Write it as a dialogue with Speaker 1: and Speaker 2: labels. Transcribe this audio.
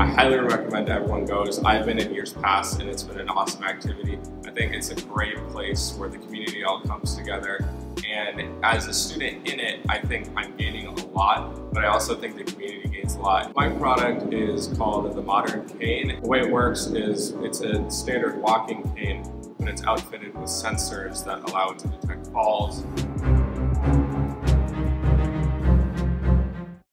Speaker 1: I highly recommend everyone goes. I've been in years past and it's been an awesome activity. I think it's a great place where the community all comes together and as a student in it, I think I'm gaining a lot, but I also think the community gains a lot. My product is called the Modern Cane. The way it works is it's a standard walking cane, but it's outfitted with sensors that allow it to detect falls,